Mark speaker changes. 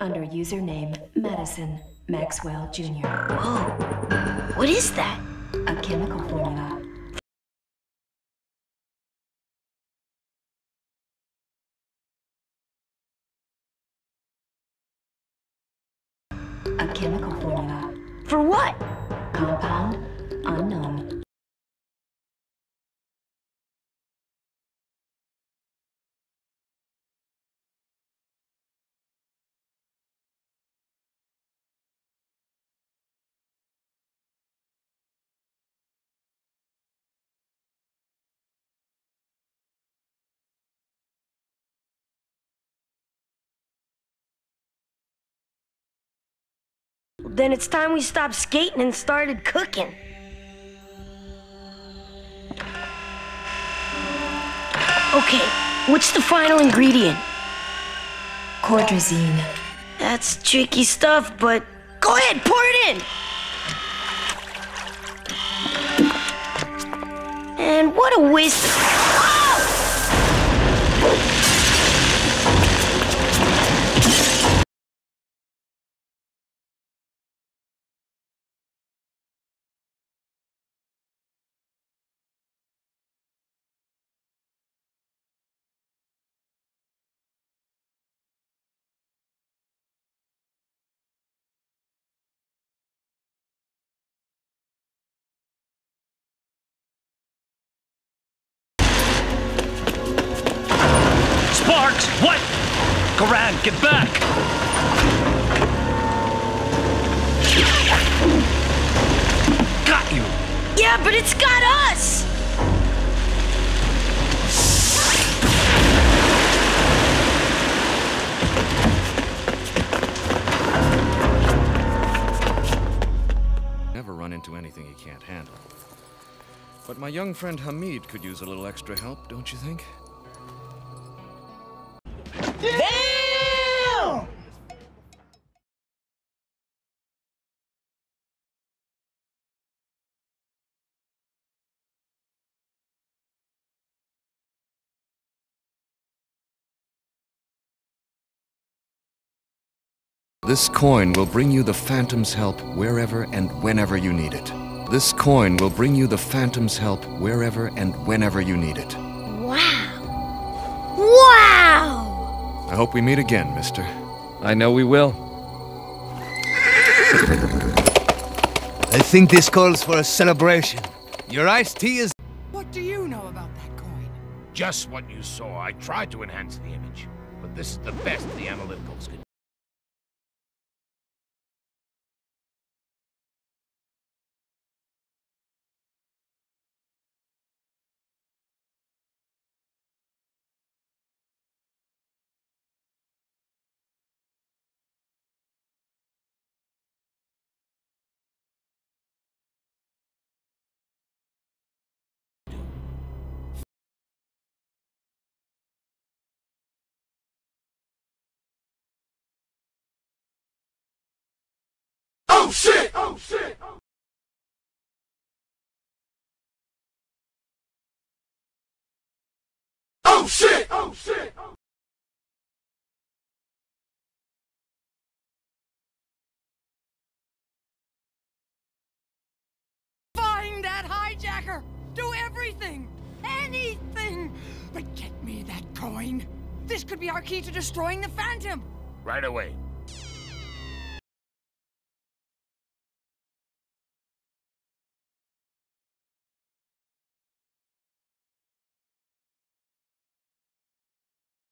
Speaker 1: under username Madison Maxwell Jr.
Speaker 2: Whoa. What is that?
Speaker 1: A chemical formula. A chemical formula.
Speaker 2: For what?
Speaker 1: Compound unknown.
Speaker 2: Then it's time we stopped skating and started cooking. Okay, what's the final ingredient?
Speaker 1: Cordrazine.
Speaker 2: That's tricky stuff, but go ahead, pour it in. And what a waste.
Speaker 3: What? Guran, get back! Got you!
Speaker 2: Yeah, but it's got us!
Speaker 4: Never run into anything you can't handle. But my young friend Hamid could use a little extra help, don't you think? This coin will bring you the Phantom's help wherever and whenever you need it. This coin will bring you the Phantom's help wherever and whenever you need it. I hope we meet again, mister.
Speaker 5: I know we will.
Speaker 6: I think this calls for a celebration. Your iced tea is.
Speaker 7: What do you know about that coin?
Speaker 8: Just what you saw. I tried to enhance the image, but this is the best the analyticals can
Speaker 9: Oh shit! Oh shit! Oh, oh shit! Oh shit!
Speaker 7: Oh, Find that hijacker! Do everything! Anything! But get me that coin! This could be our key to destroying the Phantom!
Speaker 8: right away.